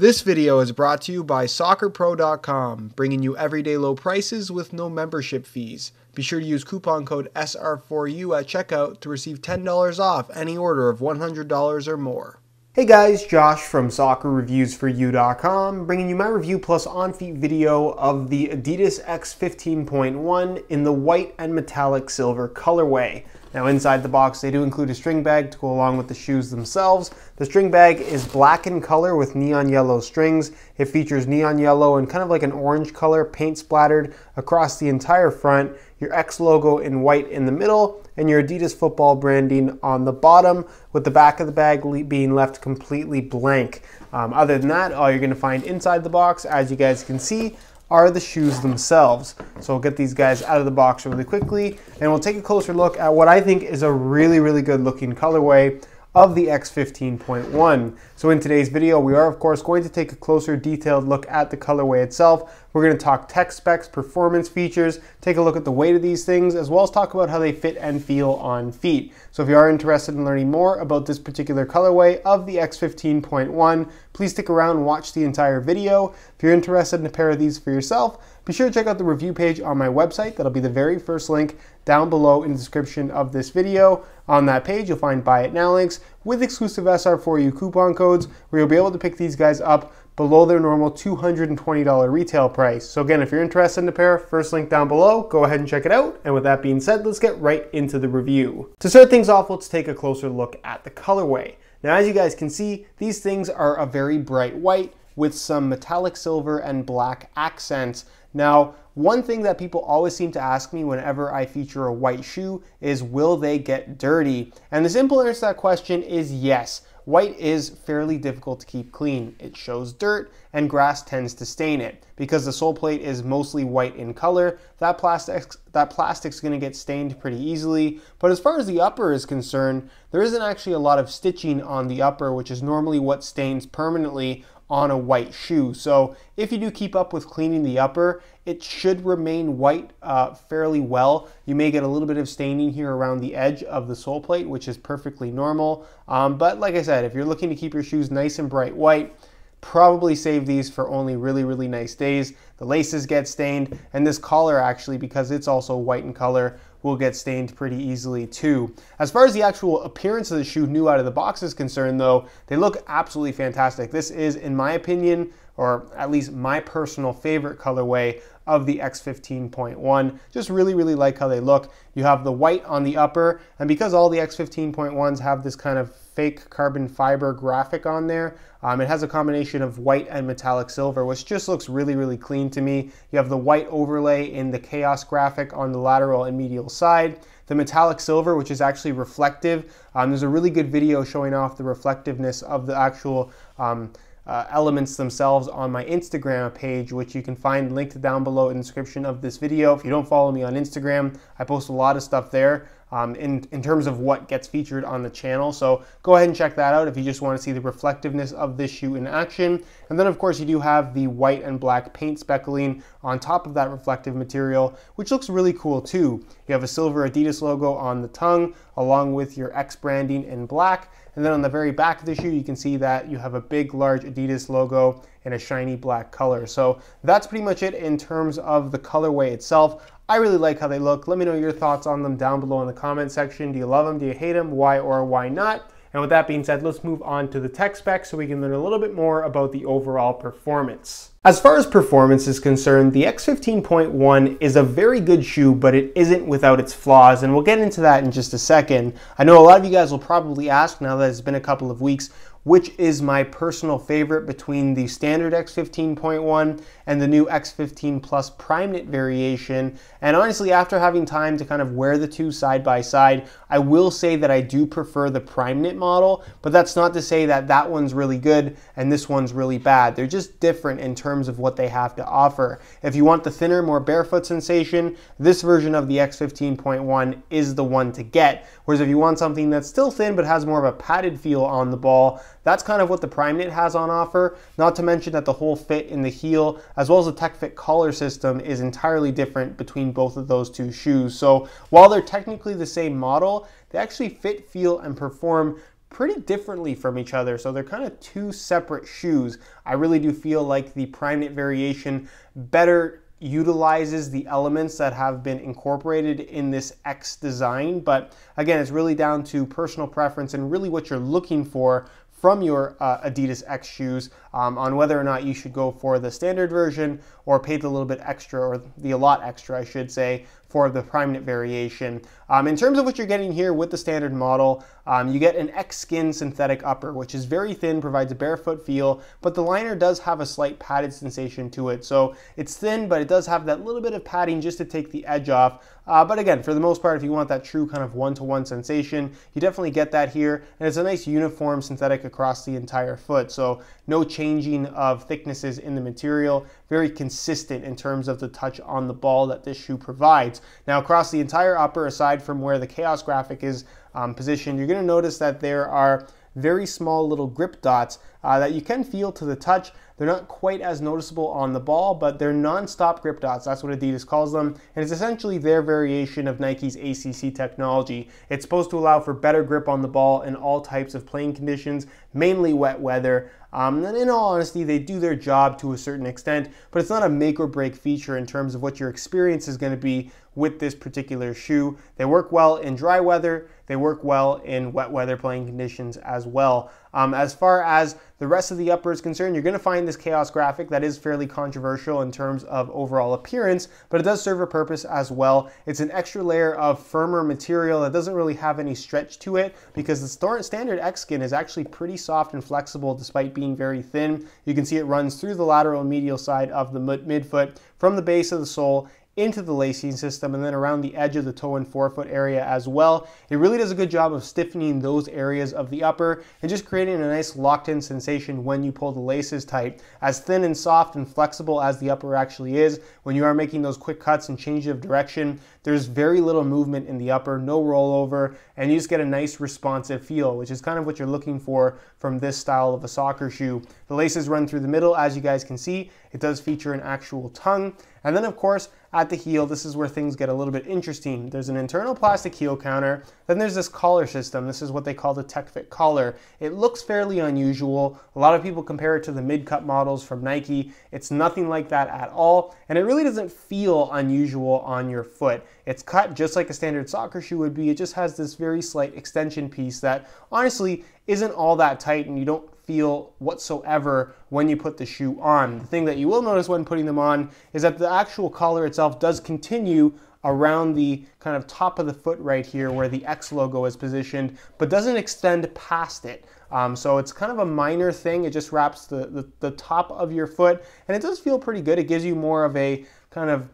This video is brought to you by SoccerPro.com, bringing you everyday low prices with no membership fees. Be sure to use coupon code SR4U at checkout to receive $10 off any order of $100 or more. Hey guys, Josh from SoccerReviewsForYou.com, bringing you my review plus on-feet video of the Adidas X15.1 in the white and metallic silver colorway. Now inside the box they do include a string bag to go along with the shoes themselves. The string bag is black in color with neon yellow strings. It features neon yellow and kind of like an orange color paint splattered across the entire front, your X logo in white in the middle, and your Adidas football branding on the bottom with the back of the bag being left completely blank. Um, other than that, all you're going to find inside the box, as you guys can see, are the shoes themselves. So we'll get these guys out of the box really quickly and we'll take a closer look at what I think is a really, really good looking colorway of the X15.1. So in today's video, we are of course going to take a closer detailed look at the colorway itself. We're going to talk tech specs, performance features, take a look at the weight of these things, as well as talk about how they fit and feel on feet. So if you are interested in learning more about this particular colorway of the X15.1, please stick around and watch the entire video. If you're interested in a pair of these for yourself, be sure to check out the review page on my website. That'll be the very first link down below in the description of this video. On that page, you'll find buy it now links with exclusive SR4U coupon codes where you'll be able to pick these guys up below their normal $220 retail price. So again, if you're interested in a pair, first link down below, go ahead and check it out. And with that being said, let's get right into the review. To start things off, let's take a closer look at the colorway. Now, as you guys can see, these things are a very bright white with some metallic silver and black accents now, one thing that people always seem to ask me whenever I feature a white shoe is will they get dirty? And the simple answer to that question is yes. White is fairly difficult to keep clean. It shows dirt and grass tends to stain it. Because the sole plate is mostly white in color, that plastic that plastic's going to get stained pretty easily. But as far as the upper is concerned, there isn't actually a lot of stitching on the upper, which is normally what stains permanently on a white shoe. So if you do keep up with cleaning the upper, it should remain white uh, fairly well. You may get a little bit of staining here around the edge of the sole plate, which is perfectly normal. Um, but like I said, if you're looking to keep your shoes nice and bright white, probably save these for only really, really nice days. The laces get stained, and this collar actually, because it's also white in color, will get stained pretty easily too. As far as the actual appearance of the shoe new out of the box is concerned though, they look absolutely fantastic. This is, in my opinion, or at least my personal favorite colorway of the X15.1. Just really, really like how they look. You have the white on the upper, and because all the X15.1s have this kind of fake carbon fiber graphic on there, um, it has a combination of white and metallic silver, which just looks really, really clean to me. You have the white overlay in the chaos graphic on the lateral and medial side. The metallic silver, which is actually reflective. Um, there's a really good video showing off the reflectiveness of the actual um, uh, elements themselves on my Instagram page, which you can find linked down below in the description of this video. If you don't follow me on Instagram, I post a lot of stuff there um, in, in terms of what gets featured on the channel. So go ahead and check that out if you just want to see the reflectiveness of this shoe in action. And then of course you do have the white and black paint speckling on top of that reflective material, which looks really cool too. You have a silver Adidas logo on the tongue along with your X branding in black. And then on the very back of the shoe, you can see that you have a big, large Adidas logo in a shiny black color. So that's pretty much it in terms of the colorway itself. I really like how they look. Let me know your thoughts on them down below in the comment section. Do you love them? Do you hate them? Why or why not? And with that being said, let's move on to the tech specs so we can learn a little bit more about the overall performance. As far as performance is concerned, the X15.1 is a very good shoe, but it isn't without its flaws, and we'll get into that in just a second. I know a lot of you guys will probably ask now that it's been a couple of weeks, which is my personal favorite between the standard X15.1 and the new X15 Plus Prime Knit variation. And honestly, after having time to kind of wear the two side by side, I will say that I do prefer the Prime Knit model, but that's not to say that that one's really good and this one's really bad. They're just different in terms of what they have to offer. If you want the thinner, more barefoot sensation, this version of the X15.1 is the one to get. Whereas if you want something that's still thin but has more of a padded feel on the ball, that's kind of what the Prime Knit has on offer. Not to mention that the whole fit in the heel, as well as the TechFit collar system, is entirely different between both of those two shoes. So while they're technically the same model, they actually fit, feel, and perform pretty differently from each other. So they're kind of two separate shoes. I really do feel like the Primeknit variation better utilizes the elements that have been incorporated in this X design. But again, it's really down to personal preference and really what you're looking for from your uh, Adidas X shoes um, on whether or not you should go for the standard version or pay the little bit extra or the a lot extra, I should say, for the Primeknit variation. Um, in terms of what you're getting here with the standard model, um, you get an X-Skin synthetic upper, which is very thin, provides a barefoot feel, but the liner does have a slight padded sensation to it. So it's thin, but it does have that little bit of padding just to take the edge off. Uh, but again, for the most part, if you want that true kind of one-to-one -one sensation, you definitely get that here. And it's a nice uniform synthetic across the entire foot. So no changing of thicknesses in the material, very consistent in terms of the touch on the ball that this shoe provides. Now across the entire upper, aside from where the Chaos graphic is um, positioned, you're gonna notice that there are very small little grip dots uh, that you can feel to the touch. They're not quite as noticeable on the ball, but they're non-stop grip dots. That's what Adidas calls them. And it's essentially their variation of Nike's ACC technology. It's supposed to allow for better grip on the ball in all types of playing conditions, mainly wet weather. Um, and in all honesty, they do their job to a certain extent, but it's not a make or break feature in terms of what your experience is going to be with this particular shoe. They work well in dry weather, they work well in wet weather playing conditions as well. Um, as far as the rest of the upper is concerned, you're going to find this Chaos graphic that is fairly controversial in terms of overall appearance, but it does serve a purpose as well. It's an extra layer of firmer material that doesn't really have any stretch to it because the standard X skin is actually pretty soft and flexible despite being very thin. You can see it runs through the lateral medial side of the midfoot from the base of the sole into the lacing system and then around the edge of the toe and forefoot area as well. It really does a good job of stiffening those areas of the upper and just creating a nice locked in sensation when you pull the laces tight. As thin and soft and flexible as the upper actually is, when you are making those quick cuts and changes of direction, there's very little movement in the upper, no rollover, and you just get a nice responsive feel, which is kind of what you're looking for from this style of a soccer shoe. The laces run through the middle, as you guys can see. It does feature an actual tongue. And then of course, at the heel, this is where things get a little bit interesting. There's an internal plastic heel counter, then there's this collar system. This is what they call the TechFit collar. It looks fairly unusual. A lot of people compare it to the mid-cut models from Nike. It's nothing like that at all, and it really doesn't feel unusual on your foot. It's cut just like a standard soccer shoe would be. It just has this very slight extension piece that honestly isn't all that tight and you don't feel whatsoever when you put the shoe on. The thing that you will notice when putting them on is that the actual collar itself does continue around the kind of top of the foot right here where the X logo is positioned, but doesn't extend past it. Um, so it's kind of a minor thing. It just wraps the, the, the top of your foot and it does feel pretty good. It gives you more of a kind of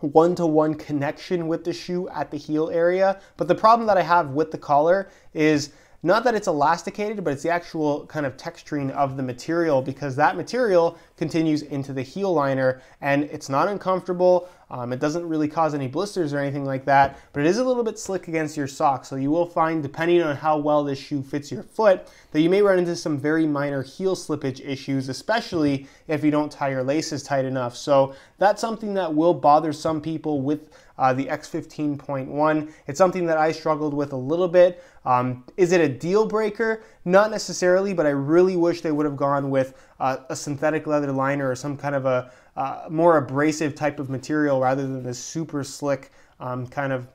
one-to-one -one connection with the shoe at the heel area. But the problem that I have with the collar is not that it's elasticated, but it's the actual kind of texturing of the material because that material continues into the heel liner and it's not uncomfortable. Um, it doesn't really cause any blisters or anything like that, but it is a little bit slick against your sock. So you will find, depending on how well this shoe fits your foot, that you may run into some very minor heel slippage issues, especially if you don't tie your laces tight enough. So that's something that will bother some people with uh, the X15.1. It's something that I struggled with a little bit. Um, is it a deal breaker? Not necessarily, but I really wish they would have gone with uh, a synthetic leather liner or some kind of a uh, more abrasive type of material rather than this super slick um, kind of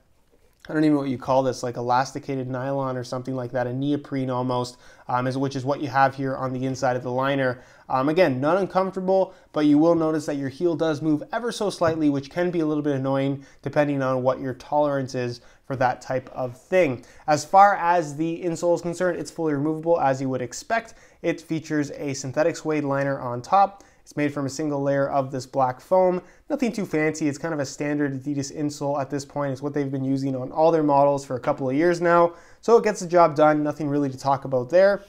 I don't even know what you call this, like elasticated nylon or something like that, a neoprene almost, um, is, which is what you have here on the inside of the liner. Um, again, not uncomfortable, but you will notice that your heel does move ever so slightly, which can be a little bit annoying depending on what your tolerance is for that type of thing. As far as the insole is concerned, it's fully removable as you would expect. It features a synthetic suede liner on top it's made from a single layer of this black foam. Nothing too fancy. It's kind of a standard Adidas insole at this point. It's what they've been using on all their models for a couple of years now. So it gets the job done. Nothing really to talk about there.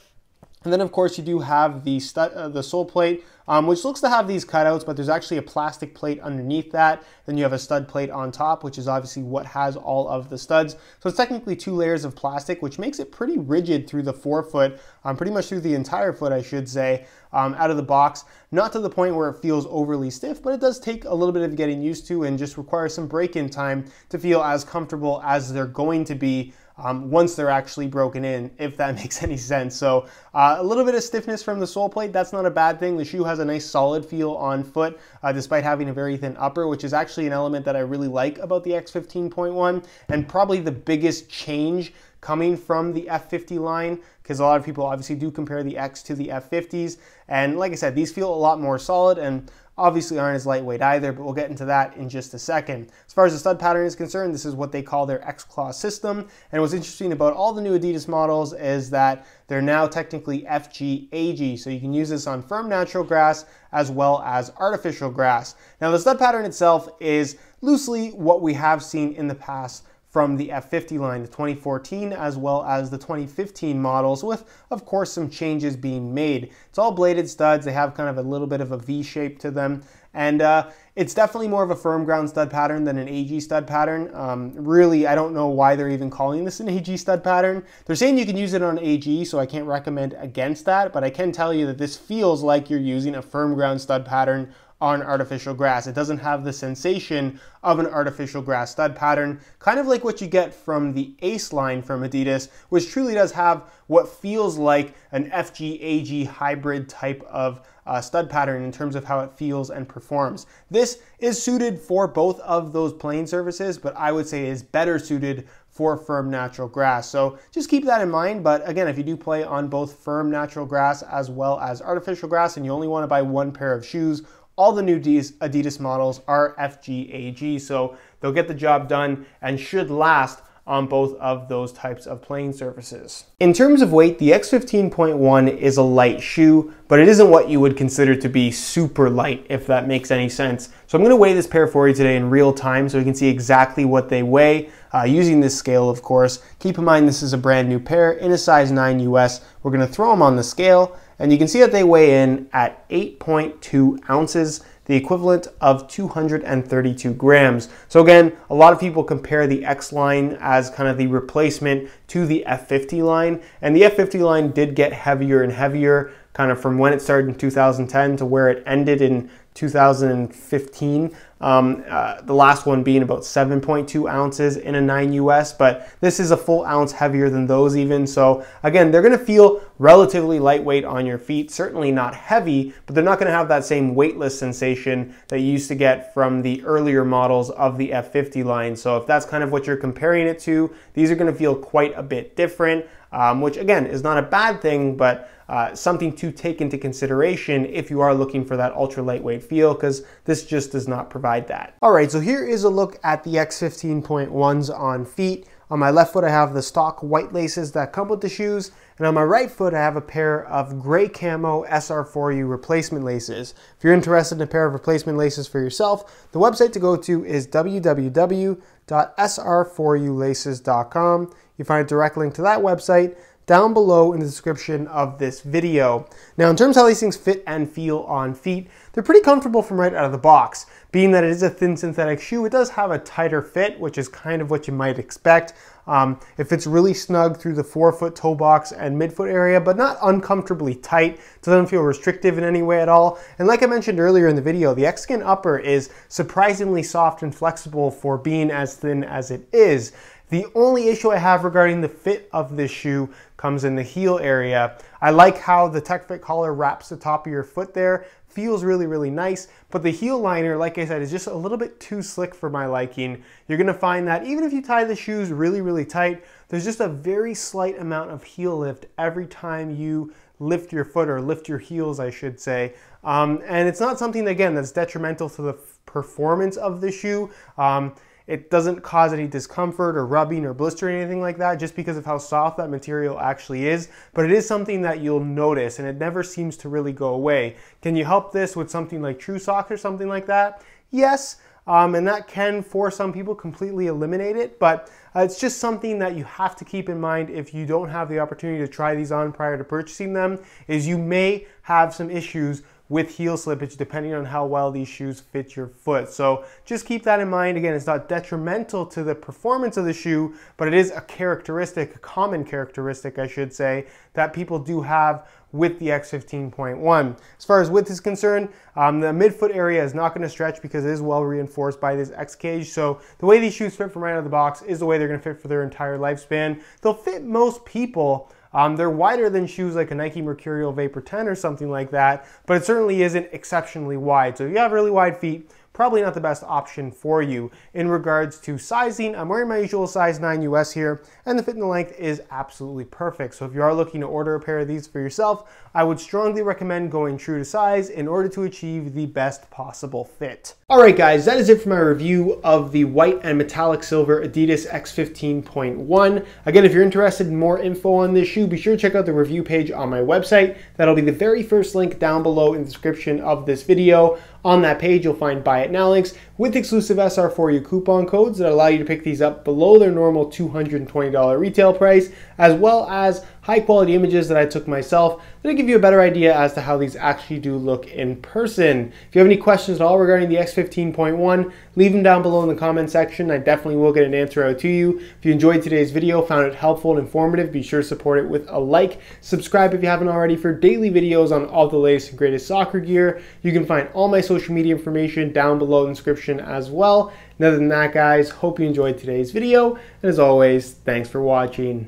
And then of course you do have the, uh, the sole plate, um, which looks to have these cutouts, but there's actually a plastic plate underneath that. Then you have a stud plate on top, which is obviously what has all of the studs. So it's technically two layers of plastic, which makes it pretty rigid through the forefoot, um, pretty much through the entire foot, I should say, um, out of the box. Not to the point where it feels overly stiff, but it does take a little bit of getting used to and just requires some break-in time to feel as comfortable as they're going to be um, once they're actually broken in, if that makes any sense. So uh, a little bit of stiffness from the sole plate, that's not a bad thing. The shoe has a nice solid feel on foot, uh, despite having a very thin upper, which is actually an element that I really like about the X15.1, and probably the biggest change coming from the F50 line because a lot of people obviously do compare the X to the F50s. And like I said, these feel a lot more solid and obviously aren't as lightweight either, but we'll get into that in just a second. As far as the stud pattern is concerned, this is what they call their X-Claw system. And what's interesting about all the new Adidas models is that they're now technically FG AG, so you can use this on firm natural grass as well as artificial grass. Now the stud pattern itself is loosely what we have seen in the past from the F50 line, the 2014 as well as the 2015 models with, of course, some changes being made. It's all bladed studs. They have kind of a little bit of a V shape to them. And uh, it's definitely more of a firm ground stud pattern than an AG stud pattern. Um, really, I don't know why they're even calling this an AG stud pattern. They're saying you can use it on AG, so I can't recommend against that, but I can tell you that this feels like you're using a firm ground stud pattern on artificial grass. It doesn't have the sensation of an artificial grass stud pattern, kind of like what you get from the Ace line from Adidas, which truly does have what feels like an FG-AG hybrid type of uh, stud pattern in terms of how it feels and performs. This is suited for both of those playing surfaces, but I would say is better suited for firm natural grass. So just keep that in mind. But again, if you do play on both firm natural grass as well as artificial grass and you only want to buy one pair of shoes all the new Adidas models are FGAG, so they'll get the job done and should last on both of those types of playing surfaces. In terms of weight, the X15.1 is a light shoe, but it isn't what you would consider to be super light, if that makes any sense. So I'm gonna weigh this pair for you today in real time so you can see exactly what they weigh uh, using this scale, of course. Keep in mind this is a brand new pair in a size 9 US. We're gonna throw them on the scale and you can see that they weigh in at 8.2 ounces, the equivalent of 232 grams. So again, a lot of people compare the X line as kind of the replacement to the F50 line, and the F50 line did get heavier and heavier kind of from when it started in 2010 to where it ended in 2015. Um, uh, the last one being about 7.2 ounces in a 9 US, but this is a full ounce heavier than those even. So again, they're gonna feel relatively lightweight on your feet, certainly not heavy, but they're not gonna have that same weightless sensation that you used to get from the earlier models of the F50 line. So if that's kind of what you're comparing it to, these are gonna feel quite a bit different, um, which again is not a bad thing, but uh, something to take into consideration if you are looking for that ultra lightweight feel because this just does not provide that. All right, so here is a look at the X15.1s on feet. On my left foot, I have the stock white laces that come with the shoes. And on my right foot, I have a pair of gray camo SR4U replacement laces. If you're interested in a pair of replacement laces for yourself, the website to go to is www.sr4ulaces.com. You find a direct link to that website down below in the description of this video. Now in terms of how these things fit and feel on feet, they're pretty comfortable from right out of the box. Being that it is a thin synthetic shoe, it does have a tighter fit, which is kind of what you might expect. Um, it fits really snug through the forefoot toe box and midfoot area, but not uncomfortably tight. Doesn't feel restrictive in any way at all. And like I mentioned earlier in the video, the X-Skin upper is surprisingly soft and flexible for being as thin as it is. The only issue I have regarding the fit of this shoe comes in the heel area. I like how the Tech Fit collar wraps the top of your foot there. Feels really, really nice, but the heel liner, like I said, is just a little bit too slick for my liking. You're gonna find that even if you tie the shoes really, really tight, there's just a very slight amount of heel lift every time you lift your foot or lift your heels, I should say. Um, and it's not something, again, that's detrimental to the performance of the shoe. Um, it doesn't cause any discomfort or rubbing or blistering or anything like that just because of how soft that material actually is, but it is something that you'll notice and it never seems to really go away. Can you help this with something like Trusox or something like that? Yes, um, and that can, for some people, completely eliminate it, but uh, it's just something that you have to keep in mind if you don't have the opportunity to try these on prior to purchasing them, is you may have some issues with heel slippage depending on how well these shoes fit your foot. So just keep that in mind. Again, it's not detrimental to the performance of the shoe, but it is a characteristic, a common characteristic, I should say, that people do have with the X15.1. As far as width is concerned, um, the midfoot area is not going to stretch because it is well reinforced by this X cage. So the way these shoes fit from right out of the box is the way they're going to fit for their entire lifespan. They'll fit most people um, they're wider than shoes like a Nike Mercurial Vapor 10 or something like that, but it certainly isn't exceptionally wide. So if you have really wide feet, probably not the best option for you. In regards to sizing, I'm wearing my usual size 9 US here, and the fit and the length is absolutely perfect. So if you are looking to order a pair of these for yourself, I would strongly recommend going true to size in order to achieve the best possible fit. All right, guys, that is it for my review of the white and metallic silver Adidas X15.1. Again, if you're interested in more info on this shoe, be sure to check out the review page on my website. That'll be the very first link down below in the description of this video. On that page, you'll find buy it now links with exclusive SR4U coupon codes that allow you to pick these up below their normal $220 retail price, as well as high quality images that I took myself that'll give you a better idea as to how these actually do look in person. If you have any questions at all regarding the X15.1, leave them down below in the comment section. I definitely will get an answer out to you. If you enjoyed today's video, found it helpful and informative, be sure to support it with a like. Subscribe if you haven't already for daily videos on all the latest and greatest soccer gear. You can find all my social media information down below in the description as well. And other than that, guys, hope you enjoyed today's video. And as always, thanks for watching.